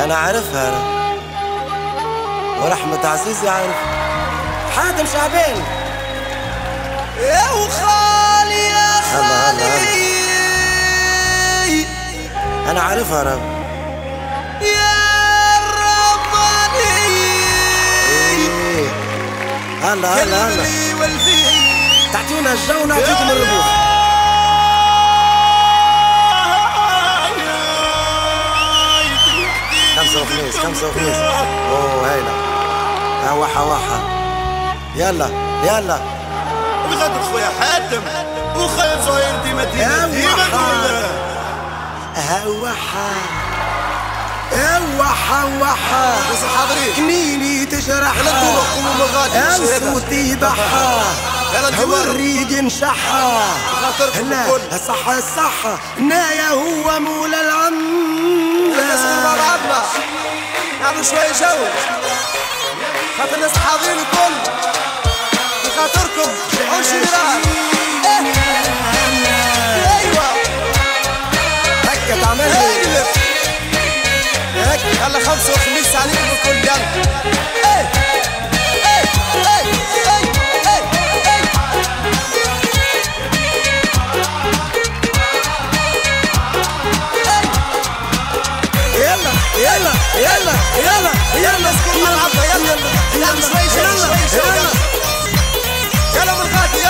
أنا عارفها. أنا ورحمة عزيز يعرف حاتم شعبان. يا وخالي يا خالي. أنا عارفها أنا يا رباني. إيه. هلا هلا هلا. تعطينا الجو نعطيكم الربوح وخميس خمسة وخميس أوه هيلا ها وحا وحا يلا يلا. وغدر خويا حاتم. وخير صاير ديما ديما ديما ها وحا وحا بس حاضرين. كنيني تجرح. صوتي ضحى الجمهور. الريق انشحى. خاطركم لا الكل. صح صح نايا هو مولا العم. نسمع مع بعضنا نعمل شوية جو. خاطر الناس حاضرين الكل. بخاطركم. عون شميران يلا شوي يلا.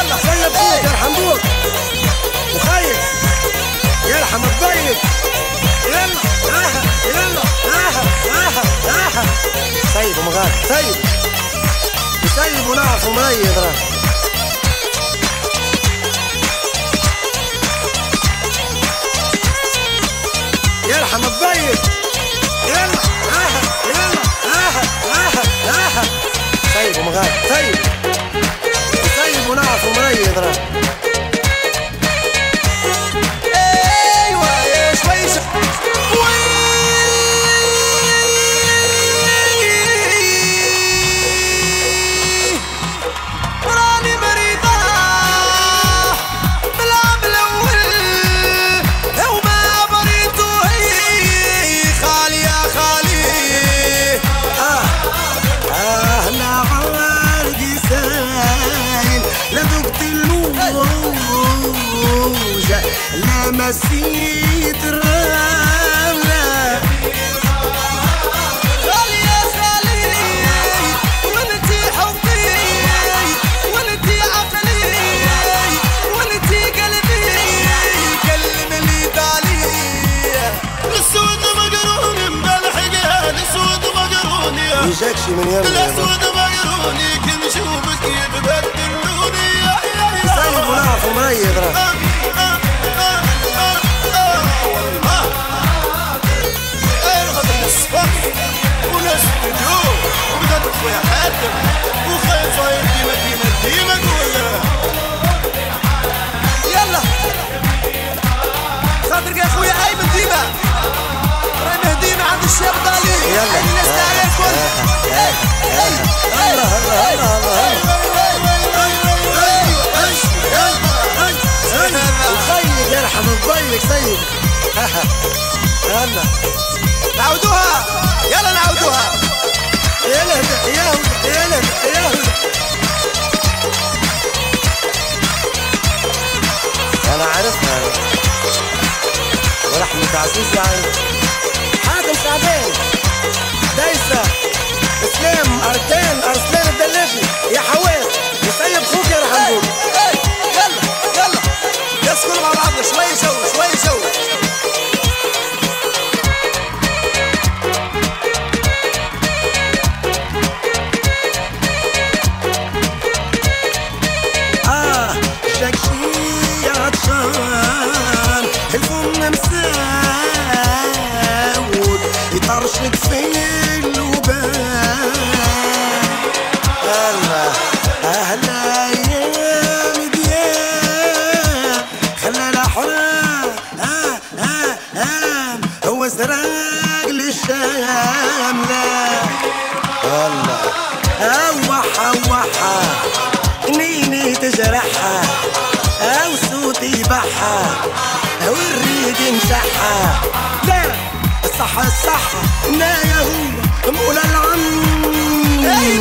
يلا سيب فوق يرحم بوك وخير يرحم الضيق يلا آها يلا آها آها آها سيب ومغاد سيب. سيب ونعرف مريض راه لا مسيت الرملة. خالي يا خالي وانتي حبي وانتي عقلي وانتي قلبي. كلم لي بالي. الاسود مقرون بالحقها الاسود مقرون يا يجاكشي من يمي الاسود مقرون كل شوفك يبدلوني يا يا يا سيب راه وناس بدون وبدأت خويا حاتم وخير صاير ديما ديما ديما نقول يلا خاطر يا خويا ايمن ديما راي مهدينا عند الشيخ ضالي يلا. الناس تعالى الكل هلا هلا هلا وخيك يرحم الضيق سيب هلا نعودوها. يلا نعودوها. يلا يلا يلا يلا. أنا عارفها. ورحمة عزيز يعرف اوحى اوحى وحا. نيني تجرحها أو صوتي يبحها أو الريد يمسحها لا الصحة الصحة لا هو مولا العم. إيه،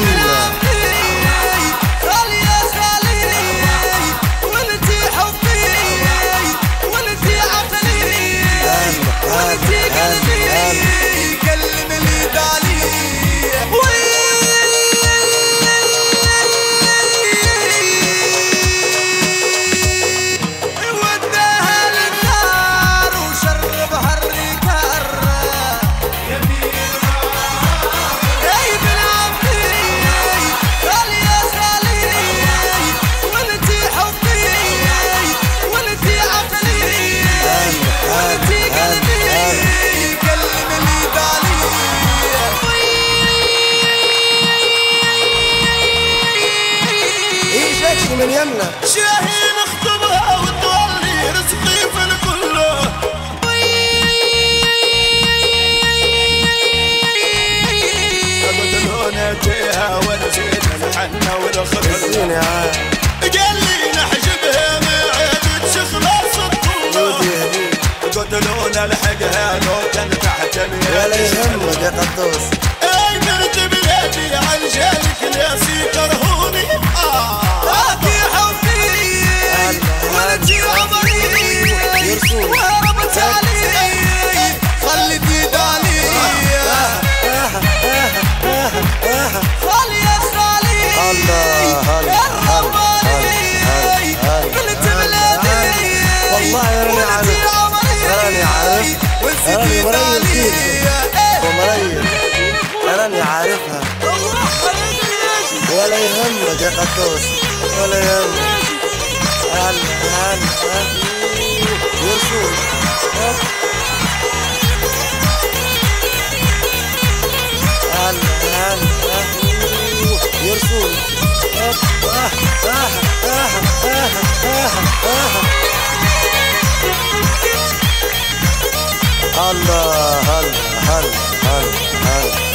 يمنا شاهين اخطبها وتولي رزقي في الكله نتيها ونسيت الحنة والخلة قال لي نحجبها ما عادتش خلاص الطول قتلونا لحقها لو كان تحت ولا يهمك يا قدوس. أي بنت بلادي عن جالك ناسي سيكرها يا قدوس ولا يلا هل هل هل يرسول هل هل هل يرسول الله هل هل هل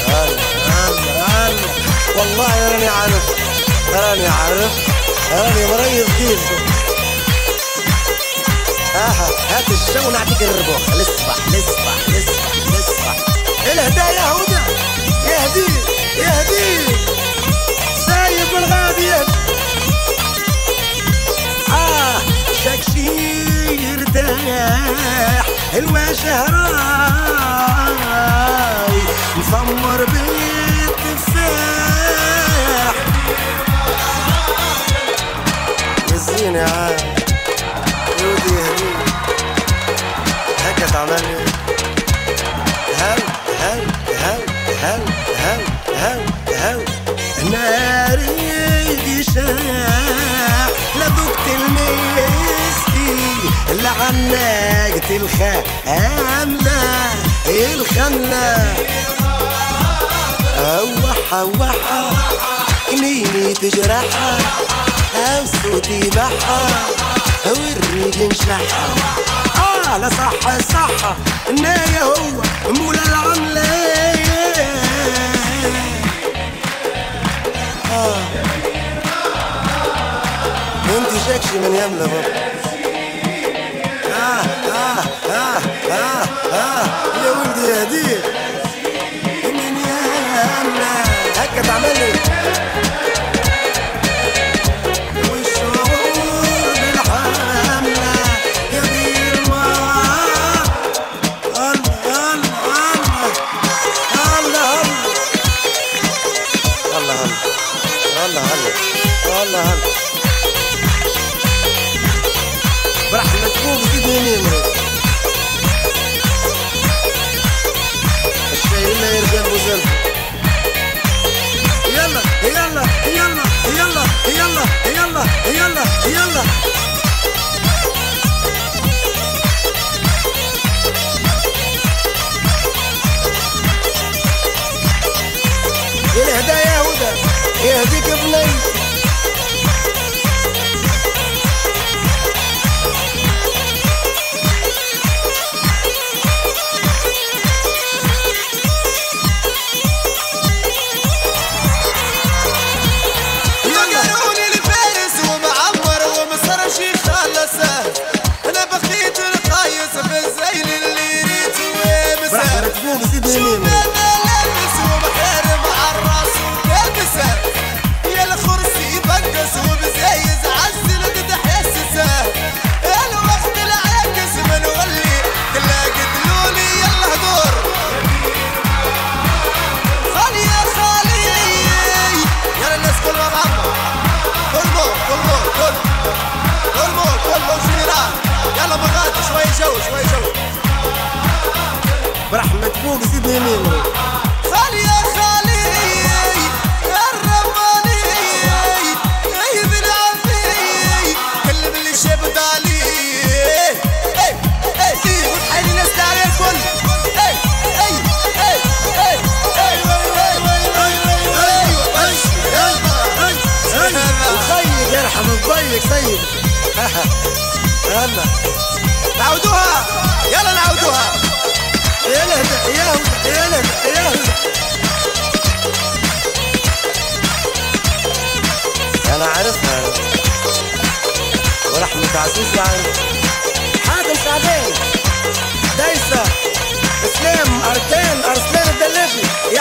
هل هل هل والله أنا عارف. راني عارف. راني مريض كيف؟ أها هات الجو ونعطيك الربوح للصبح للصبح للصبح للصبح الهدايا هدى يهديك يهديك سايب الغادي آه شكشي ارتاح الواجه راي يفمر بيه على اليوم هل هل هل هل هل هل هل ناري الجشاع لذوقت المسكي اللي عناقت الخاملة الخملة وحا وحا كنيني تجرحها أو صوتي بحا والريق نشحها لا صح صح النايا هو مولا العملة. آه. انت شكشي من بابا. آه آه آه آه آه. يا ولدي يا من هكا السهر برحمة بوب سيدي نمري الشاي لا يرجع الوزن يلا يلا يلا يلا يلا يلا يلا. يلا الهدايا هدى يهديك بلي بوك سيدي ميمي خالي يا خالي يا الرماني يا ابن عمي كل من اللي شاب دالي وتحيي الناس تعالى الكل أيوه وخيك يرحم بضيك سيد هلا نعودوها يلا نعودوها يلا تحياهم يلا. تحياهم أنا عارفها. ورحمة عزيز عارف حاتم شعبان دايسة إسلام أركان أرسلان الدلافي يا